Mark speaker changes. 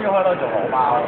Speaker 1: 依号到做火包。